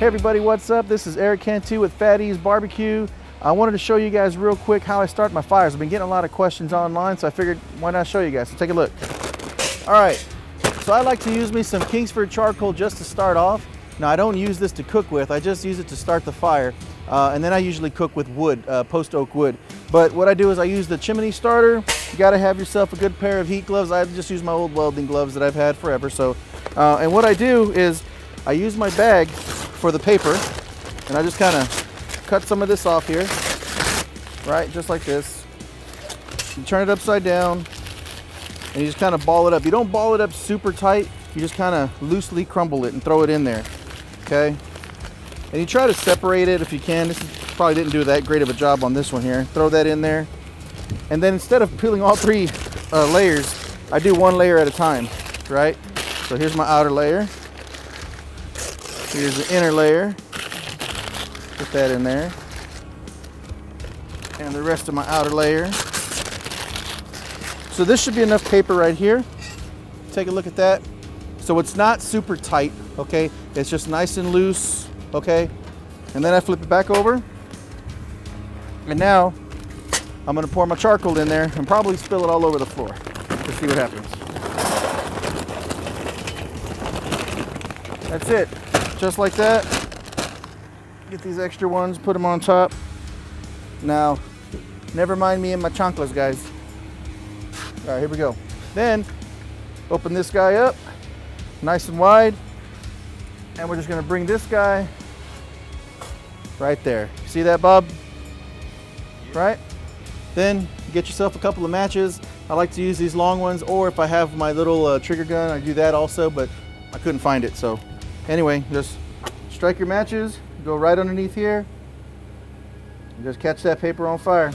Hey everybody, what's up? This is Eric Cantu with Fat E's Barbecue. I wanted to show you guys real quick how I start my fires. I've been getting a lot of questions online, so I figured why not show you guys. So take a look. All right, so I like to use me some Kingsford charcoal just to start off. Now I don't use this to cook with, I just use it to start the fire. Uh, and then I usually cook with wood, uh, post oak wood. But what I do is I use the chimney starter. You gotta have yourself a good pair of heat gloves. I just use my old welding gloves that I've had forever. So, uh, and what I do is I use my bag for the paper and I just kind of cut some of this off here, right? Just like this. You turn it upside down and you just kind of ball it up. You don't ball it up super tight. You just kind of loosely crumble it and throw it in there, okay? And you try to separate it if you can. This probably didn't do that great of a job on this one here. Throw that in there. And then instead of peeling all three uh, layers, I do one layer at a time, right? So here's my outer layer. Here's the inner layer. Put that in there. And the rest of my outer layer. So this should be enough paper right here. Take a look at that. So it's not super tight, okay? It's just nice and loose, okay? And then I flip it back over. And now I'm gonna pour my charcoal in there and probably spill it all over the floor. Let's see what happens. That's it just like that. Get these extra ones, put them on top. Now, never mind me and my chanclas, guys. All right, here we go. Then, open this guy up, nice and wide. And we're just gonna bring this guy right there. See that, Bob? Right? Then, get yourself a couple of matches. I like to use these long ones, or if I have my little uh, trigger gun, I do that also, but I couldn't find it, so Anyway, just strike your matches, go right underneath here, and just catch that paper on fire.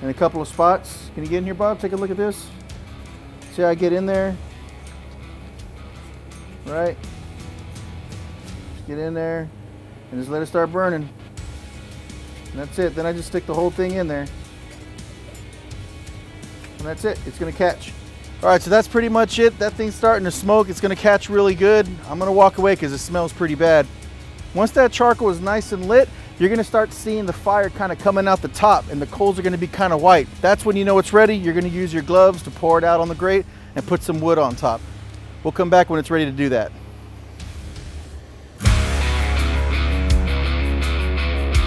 In a couple of spots. Can you get in here, Bob? Take a look at this. See how I get in there? Right? Just get in there and just let it start burning. And that's it. Then I just stick the whole thing in there. And that's it. It's going to catch. All right, so that's pretty much it. That thing's starting to smoke. It's gonna catch really good. I'm gonna walk away because it smells pretty bad. Once that charcoal is nice and lit, you're gonna start seeing the fire kind of coming out the top and the coals are gonna be kind of white. That's when you know it's ready. You're gonna use your gloves to pour it out on the grate and put some wood on top. We'll come back when it's ready to do that.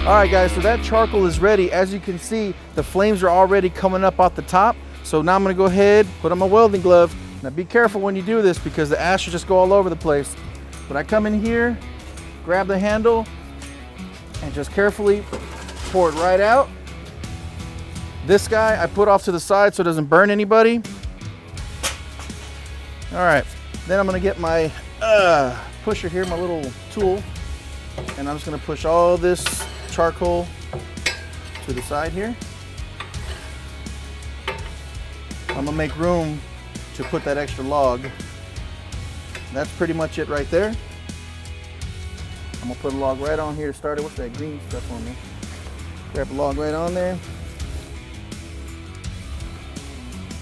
All right guys, so that charcoal is ready. As you can see, the flames are already coming up off the top. So now I'm gonna go ahead, put on my welding glove. Now be careful when you do this because the ash will just go all over the place. But I come in here, grab the handle, and just carefully pour it right out. This guy I put off to the side so it doesn't burn anybody. All right, then I'm gonna get my uh, pusher here, my little tool, and I'm just gonna push all this charcoal to the side here. I'm gonna make room to put that extra log. That's pretty much it right there. I'm gonna put a log right on here to start it. What's that green stuff on me? Grab a log right on there.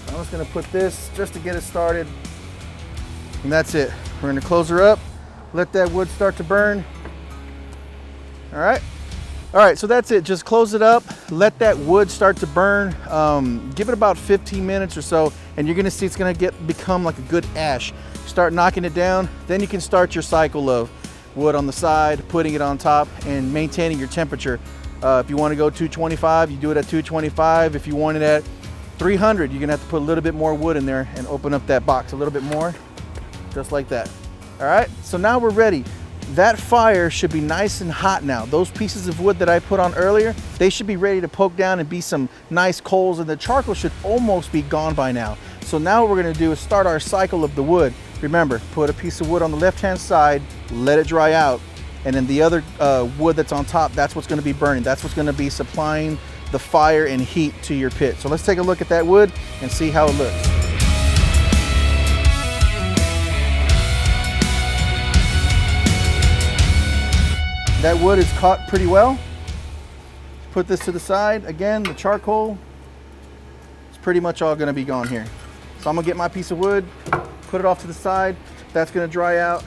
I'm just gonna put this just to get it started. And that's it. We're gonna close her up, let that wood start to burn. All right. All right, so that's it. Just close it up, let that wood start to burn. Um, give it about 15 minutes or so, and you're gonna see it's gonna get become like a good ash. Start knocking it down, then you can start your cycle of wood on the side, putting it on top, and maintaining your temperature. Uh, if you wanna go 225, you do it at 225. If you want it at 300, you're gonna have to put a little bit more wood in there and open up that box a little bit more, just like that. All right, so now we're ready. That fire should be nice and hot now. Those pieces of wood that I put on earlier, they should be ready to poke down and be some nice coals and the charcoal should almost be gone by now. So now what we're gonna do is start our cycle of the wood. Remember, put a piece of wood on the left-hand side, let it dry out, and then the other uh, wood that's on top, that's what's gonna be burning. That's what's gonna be supplying the fire and heat to your pit. So let's take a look at that wood and see how it looks. That wood is caught pretty well. Put this to the side. Again, the charcoal is pretty much all gonna be gone here. So I'm gonna get my piece of wood, put it off to the side. That's gonna dry out.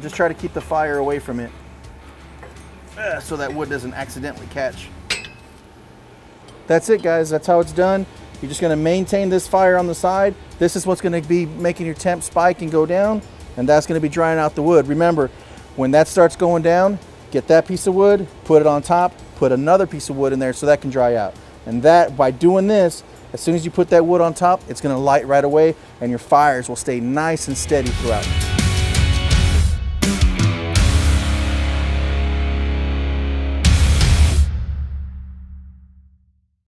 Just try to keep the fire away from it uh, so that wood doesn't accidentally catch. That's it guys, that's how it's done. You're just gonna maintain this fire on the side. This is what's gonna be making your temp spike and go down, and that's gonna be drying out the wood. Remember, when that starts going down, get that piece of wood, put it on top, put another piece of wood in there so that can dry out. And that, by doing this, as soon as you put that wood on top, it's gonna light right away and your fires will stay nice and steady throughout.